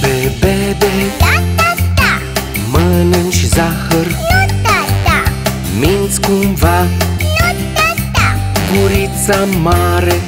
Bebe, bebe. Da, da, da. Mănânci zahăr. Nu, da, da. Minți cumva. Nu, da, da. Gurița mare.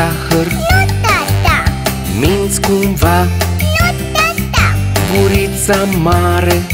Zahăr. Nu, tata Minți cumva Nu, tata Gurița mare